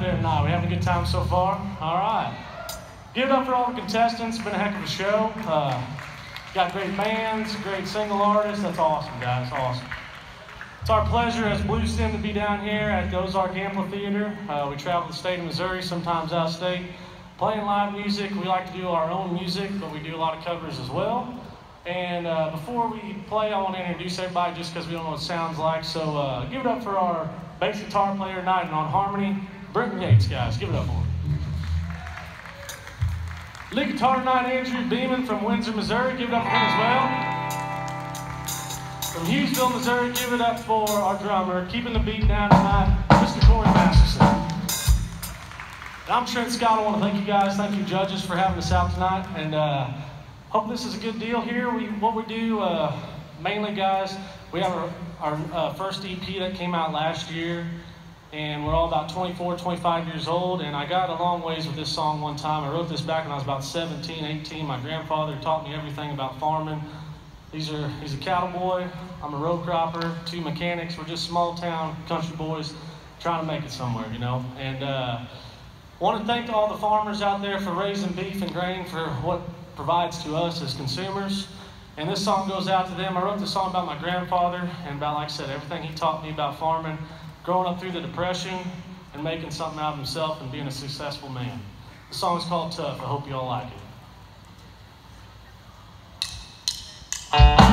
there tonight? We having a good time so far? All right. Give it up for all the contestants. It's been a heck of a show. Uh, got great bands, great single artists. That's awesome, guys. Awesome. It's our pleasure as Bluestem to be down here at the Ozark Amphitheater. Uh, we travel the state of Missouri, sometimes out of state, playing live music. We like to do our own music, but we do a lot of covers as well. And uh, before we play, I want to introduce everybody just because we don't know what it sounds like. So uh, give it up for our bass guitar player tonight and on harmony, Brenton Yates, guys. Give it up for him. Lead guitar tonight, Andrew Beeman from Windsor, Missouri. Give it up for him as well. From Hughesville, Missouri, give it up for our drummer, keeping the beat down tonight, Mr. Corey Masterson. And I'm Trent Scott. I want to thank you guys, thank you judges for having us out tonight, and uh, hope this is a good deal here. We what we do uh, mainly, guys, we have our, our uh, first EP that came out last year, and we're all about 24, 25 years old. And I got a long ways with this song one time. I wrote this back when I was about 17, 18. My grandfather taught me everything about farming. These are he's a cattle boy. I'm a row cropper. Two mechanics. We're just small town country boys trying to make it somewhere, you know. And uh, want to thank all the farmers out there for raising beef and grain for what provides to us as consumers. And this song goes out to them. I wrote this song about my grandfather and about, like I said, everything he taught me about farming, growing up through the Depression, and making something out of himself and being a successful man. The song is called Tough. I hope you all like it.